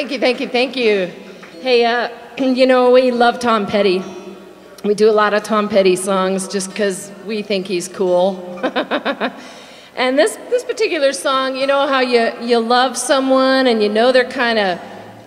Thank you, thank you, thank you. Hey, uh, you know, we love Tom Petty. We do a lot of Tom Petty songs just because we think he's cool. and this, this particular song, you know how you, you love someone and you know they're kind of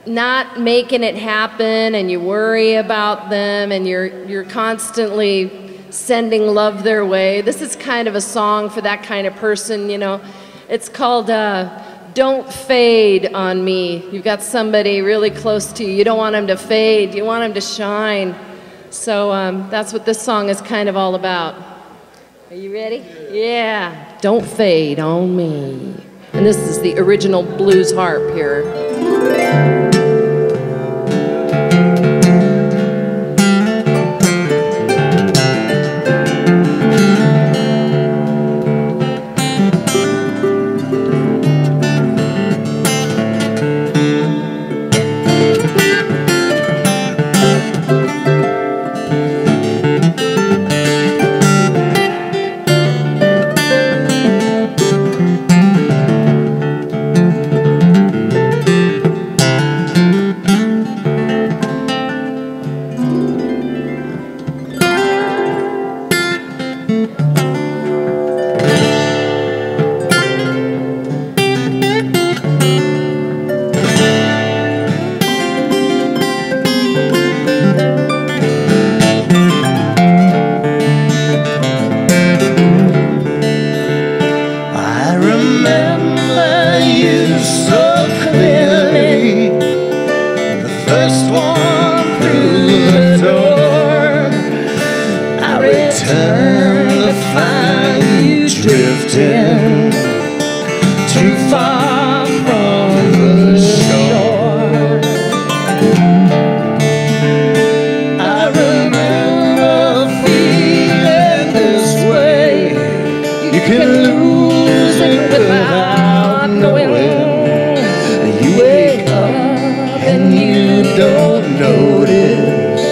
not making it happen and you worry about them and you're, you're constantly sending love their way. This is kind of a song for that kind of person, you know. It's called uh, Don't Fade on Me. You've got somebody really close to you. You don't want them to fade, you want them to shine. So um, that's what this song is kind of all about. Are you ready? Yeah. Don't fade on me. And this is the original blues harp here. Don't notice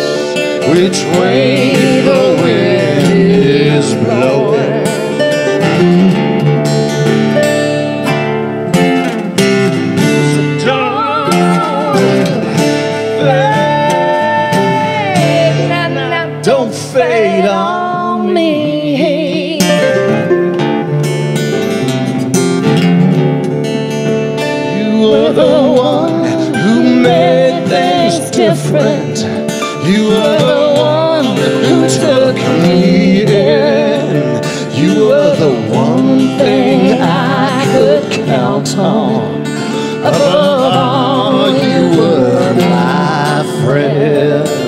which way the different. You were the one who took me in. You were the one thing I could count on. Above all, you were my friend.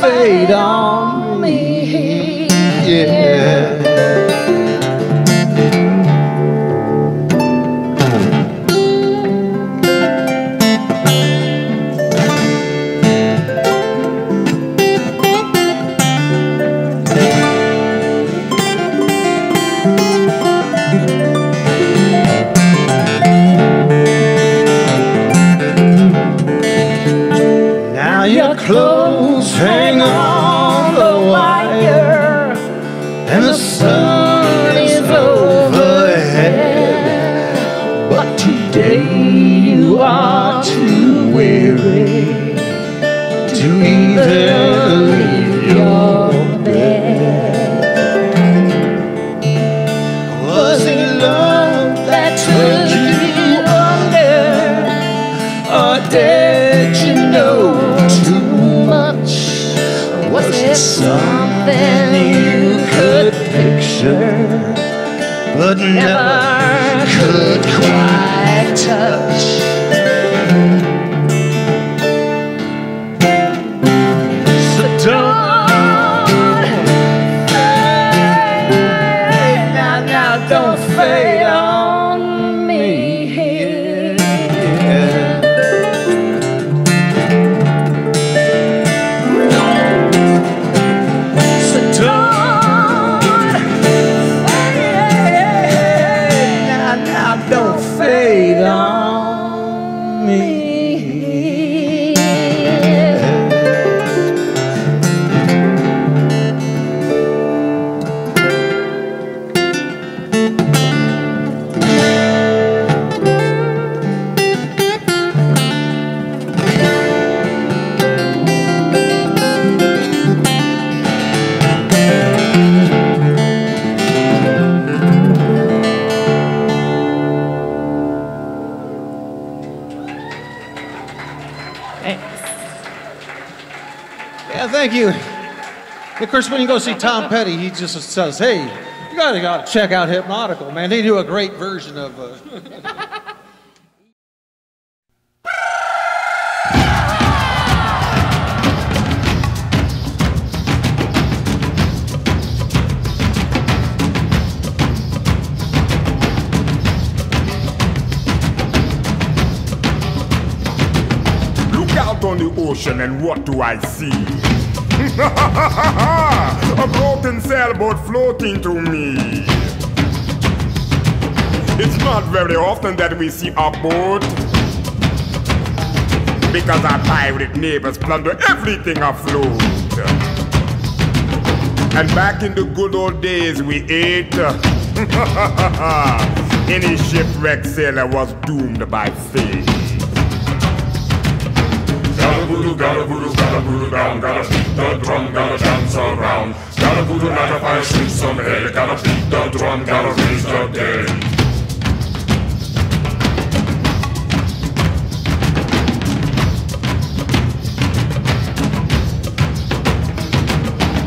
Fade on never could quite touch? Thank you. Of course, when you go see Tom Petty, he just says, "Hey, you gotta, gotta check out Hipnautical, man. They do a great version of." Uh... Look out on the ocean and what do I see? a broken sailboat floating to me. It's not very often that we see a boat because our pirate neighbors plunder everything afloat. And back in the good old days we ate. Any shipwrecked sailor was doomed by fate. Gotta voodoo, gotta voodoo, gotta voodoo down, gotta beat the drum, gotta dance around. Gotta voodoo, light a fire, shoot some hay, gotta beat the drum, gotta raise the dead.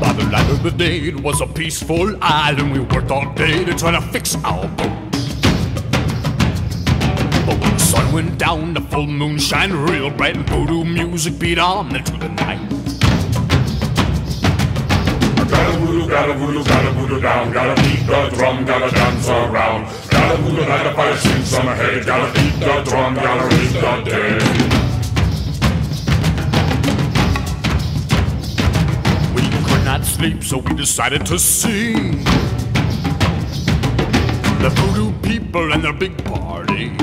By the light of the day, it was a peaceful island. We worked all day to try to fix our boat. Went down, the full moon shined real bright, and voodoo music beat on into the night. Gotta voodoo, gotta voodoo, gotta voodoo down, gotta beat the drum, gotta dance around. Gotta voodoo, light a fire, sing some hay, gotta beat the drum, gotta raise the dead. We could not sleep, so we decided to sing. The voodoo people and their big party.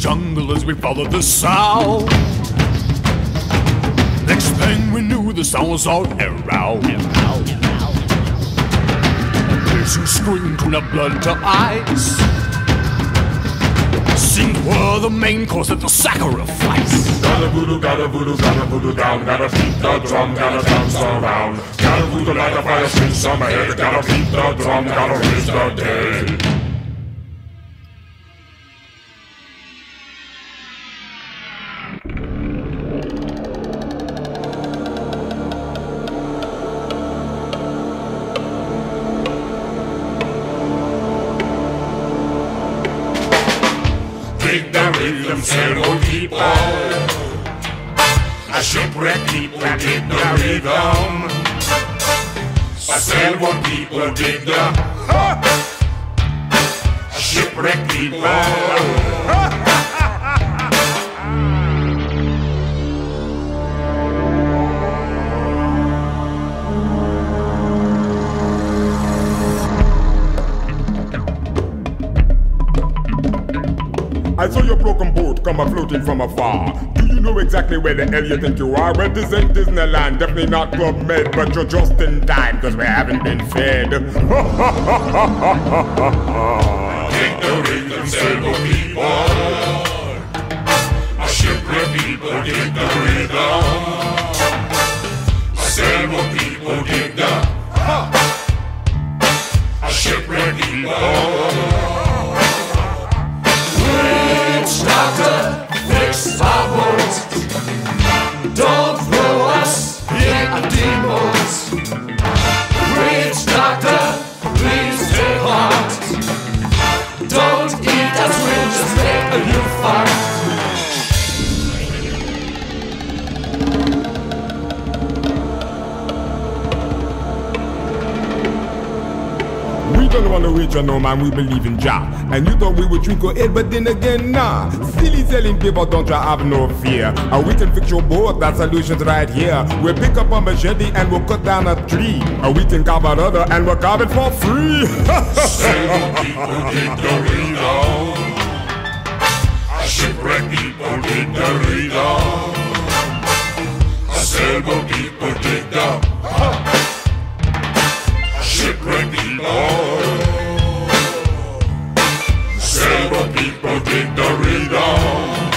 Jungle as we followed the sound. Next thing we knew, the sound was all around. A piercing scream turned the blood to ice. Sing were the main course at the sacrifice. Gotta voodoo, gotta voodoo, gotta voodoo down, gotta beat the drum, gotta dance around. Gotta voodoo, light a fire, sing some hay, gotta beat the drum, gotta raise the dead. The rhythm, sailboat people. A shipwreck people dig the rhythm. A sailboat people dig the. A shipwreck people. Come a floating from afar. Do you know exactly where the hell you think you are? Well, this ain't Disneyland, definitely not Club Med, but you're just in time, cause we haven't been fed. Take the rhythm, sailboat people. A shipwreck people dig the rhythm. A sailboat people dig the. A shipwreck people. Doctor, don't want to reach no man, we believe in Jah. And you thought we would drink your head, but then again, nah. Silly selling people, don't you have no fear. Uh, we can fix your boat, that solution's right here. We'll pick up a machete and we'll cut down a tree. Uh, we can carve another and we'll carve it for free. Shipwreck people dig the. A shipwreck people. People dig the rhythm. Shipwreck people dig the rhythm.